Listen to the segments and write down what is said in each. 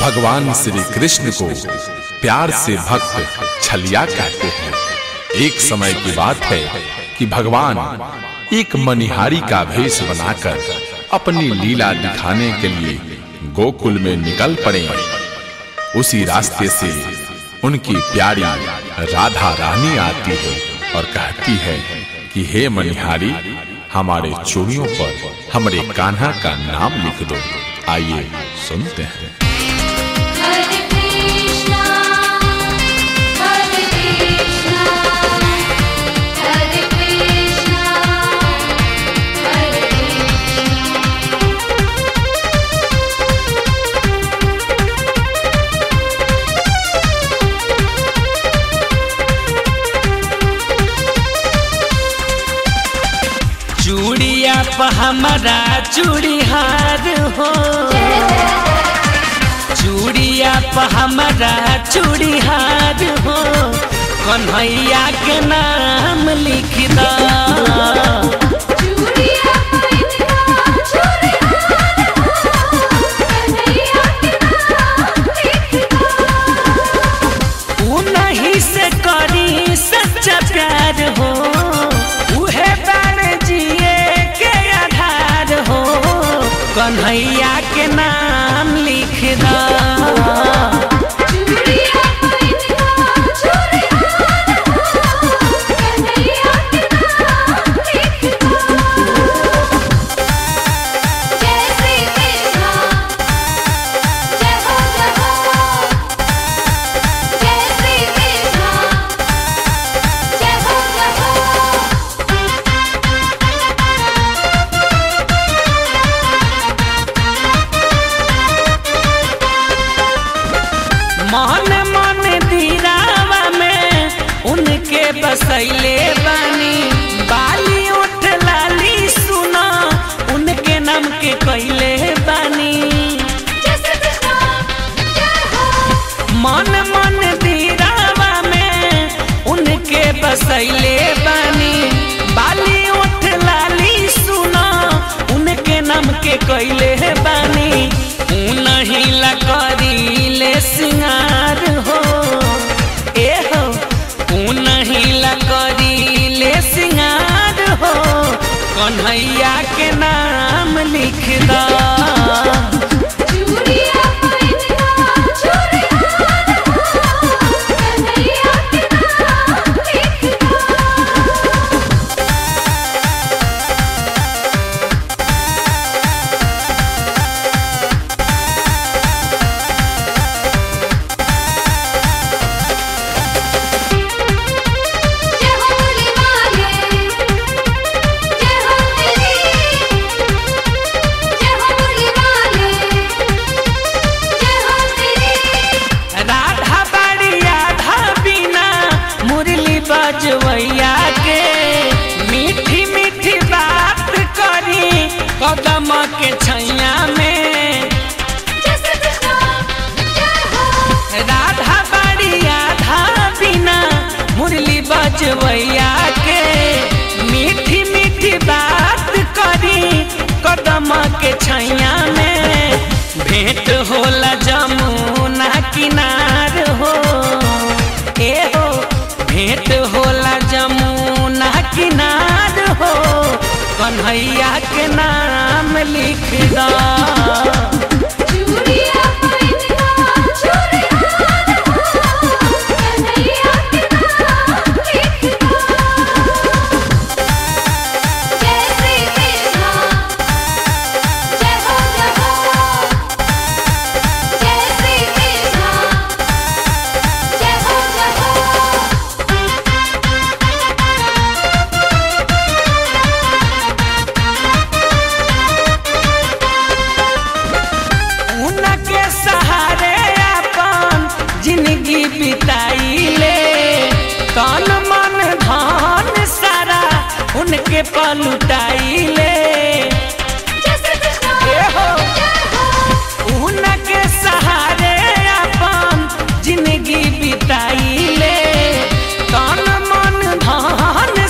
भगवान श्री कृष्ण को प्यार से भक्त छलिया कहते हैं। एक समय की बात है कि भगवान एक मनिहारी का भेष बनाकर अपनी लीला दिखाने के लिए गोकुल में निकल पड़े। उसी रास्ते से उनकी प्यारी राधा रानी आती है और कहती है कि, हे मनिहारी, हमारे चूड़ियों पर हमारे कान्हा का नाम लिख दो। आइए सुनते हैं। प हमारा चूड़ी हार हो। चूड़िया हमारा चूड़ी हार हो। कन्हैया के नाम लिख दो। कन्हैया के नाम लिख दो। बसैले बानी, बाली उठ लाली सुना, उनके नाम के कैले बानी। मन मन दीरावा में उनके बसैले कन्हैया के नाम लिख दो बजवैया के मीठी मीठी बात करी, कदम के छैया में भेंट होला जमुना किनार हो। ए हो भेंट होला जमुना किनार हो। कन्हैया के नाम लिख दो। पलुटाइले। उना ज़िंदगी बिताइले। तन मन धन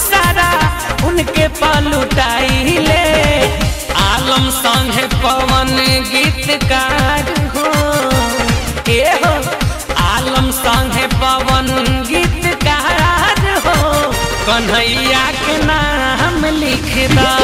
पवन गीतकार हो। आलम संग पवन गीतकार हो। कन्हैया acreditar.